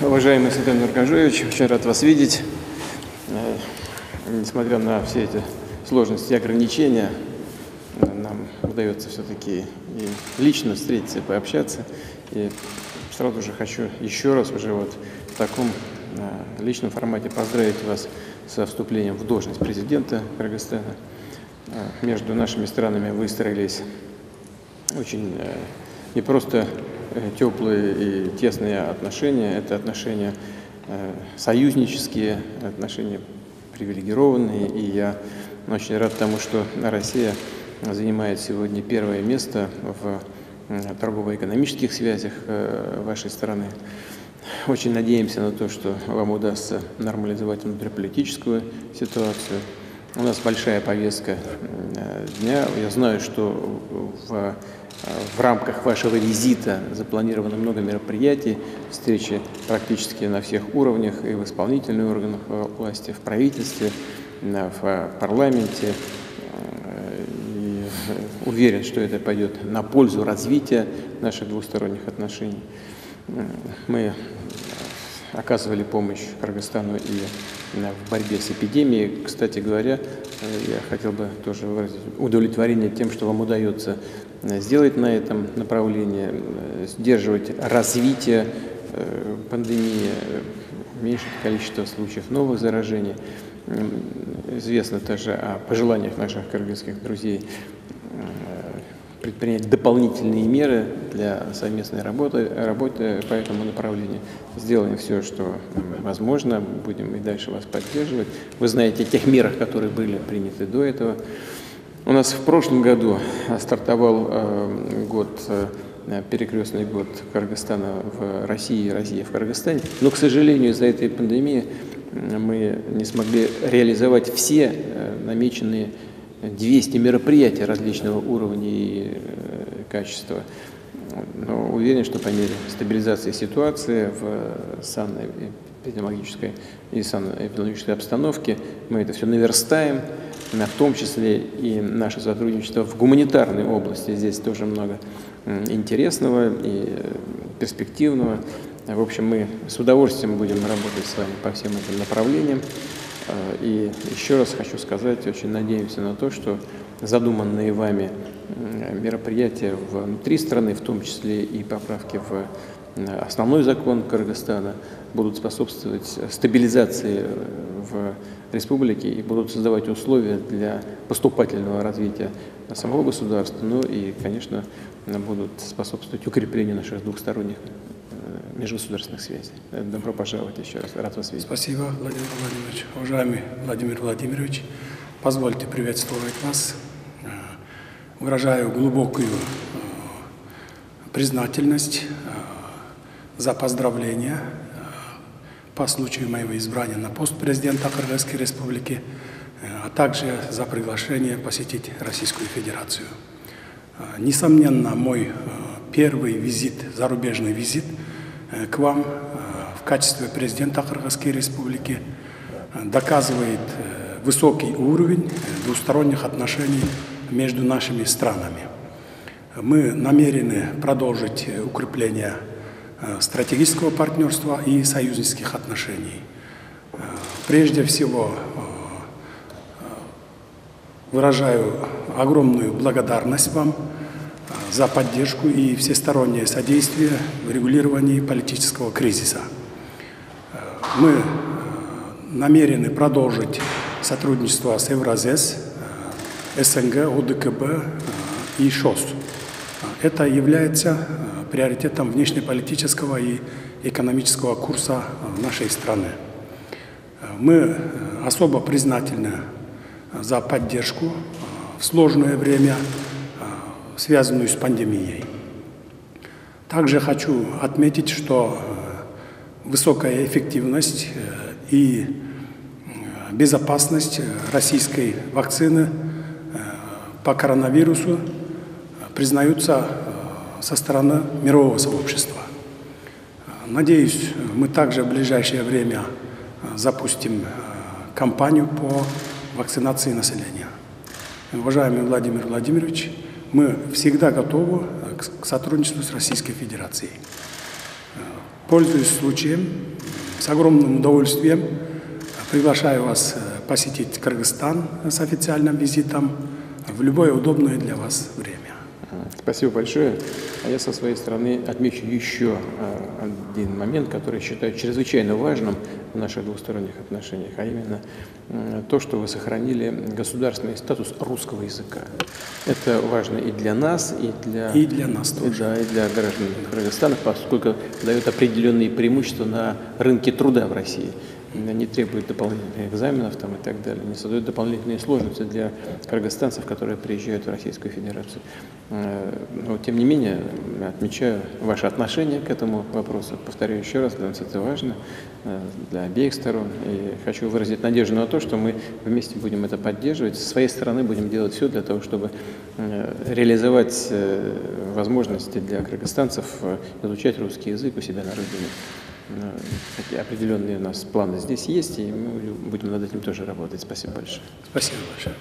Уважаемый Светлана Арканжевич, очень рад вас видеть. Э, несмотря на все эти сложности и ограничения, э, нам удается все-таки и лично встретиться и пообщаться. И сразу же хочу еще раз уже вот в таком э, личном формате поздравить вас со вступлением в должность президента Кыргызстана. Между нашими странами выстроились очень не просто Э, теплые и тесные отношения. Это отношения э, союзнические, отношения привилегированные. И я очень рад тому, что Россия занимает сегодня первое место в торгово-экономических связях э, вашей страны. Очень надеемся на то, что вам удастся нормализовать внутриполитическую ситуацию. У нас большая повестка дня. Я знаю, что в в рамках вашего визита запланировано много мероприятий, встречи практически на всех уровнях, и в исполнительных органах власти, в правительстве, в парламенте. И уверен, что это пойдет на пользу развития наших двусторонних отношений. Мы оказывали помощь Кыргызстану и в борьбе с эпидемией. Кстати говоря, я хотел бы тоже выразить удовлетворение тем, что вам удается сделать на этом направлении, сдерживать развитие э, пандемии, уменьшить количество случаев новых заражений. Известно также о пожеланиях наших кыргызских друзей э, предпринять дополнительные меры для совместной работы, работы по этому направлению. Сделаем все, что возможно, будем и дальше вас поддерживать. Вы знаете о тех мерах, которые были приняты до этого. У нас в прошлом году стартовал э, год, э, перекрестный год Кыргызстана в России, Россия в Кыргызстане. Но, к сожалению, из-за этой пандемии мы не смогли реализовать все э, намеченные 200 мероприятий различного уровня и качества. Но уверен, что по мере стабилизации ситуации в санэпидемиологической и санэпидемиологической обстановке мы это все наверстаем в том числе и наше сотрудничество в гуманитарной области. Здесь тоже много интересного и перспективного. В общем, мы с удовольствием будем работать с вами по всем этим направлениям. А, и еще раз хочу сказать, очень надеемся на то, что задуманные вами мероприятия внутри страны, в том числе и поправки в основной закон Кыргызстана, будут способствовать стабилизации в республики и будут создавать условия для поступательного развития самого государства, ну и, конечно, будут способствовать укреплению наших двухсторонних э, межгосударственных связей. Добро пожаловать еще раз. Рад вас видеть. Спасибо, Владимир Владимирович. Уважаемый Владимир Владимирович, позвольте приветствовать вас. Э, выражаю глубокую э, признательность за поздравления по случаю моего избрания на пост президента Кыргызской Республики, э, а также за приглашение посетить Российскую Федерацию. Э, несомненно, мой э, первый визит, зарубежный визит к вам в качестве президента Кыргызской Республики доказывает высокий уровень двусторонних отношений между нашими странами. Мы намерены продолжить укрепление Э, стратегического партнерства и союзнических отношений. Э, прежде всего, э, выражаю огромную благодарность вам за поддержку и всестороннее содействие в регулировании политического кризиса. Мы намерены продолжить сотрудничество с Евразес, СНГ, ОДКБ и ШОС. Это является приоритетом внешнеполитического и экономического курса нашей страны. Мы э, особо признательны за поддержку в сложное время, э, связанную с пандемией. Также хочу отметить, что э, высокая эффективность и безопасность российской вакцины по коронавирусу признаются со стороны мирового сообщества. Надеюсь, мы также в ближайшее время запустим кампанию по вакцинации населения. Уважаемый Владимир Владимирович, мы всегда готовы э, к- сотрудничеству с Российской Федерацией. Э, Пользуясь случаем, с огромным удовольствием э, приглашаю вас посетить Кыргызстан с официальным визитом в любое удобное для вас время. Спасибо большое. А я со своей стороны отмечу еще один момент, который считаю чрезвычайно важным в наших двусторонних отношениях, а именно то, что вы сохранили государственный статус русского языка. Это важно и для нас, и для, И для нас тоже. да, и для граждан Кыргызстана, поскольку дает определенные преимущества на рынке труда в России. Не требует дополнительных экзаменов там, и так далее, не создает дополнительные сложности для кыргызстанцев, которые приезжают в Российскую Федерацию. Э, Но, тем не менее, отмечаю ваше отношение к этому вопросу. Повторяю еще раз, для нас это важно, э, для обеих сторон. И хочу выразить надежду на то, что мы вместе будем это поддерживать. С своей стороны будем делать все для того, чтобы э, реализовать э, возможности для кыргызстанцев э, изучать русский язык у себя на родине. Определенные у нас планы здесь есть, и мы будем над этим тоже работать. Спасибо большое. Спасибо большое.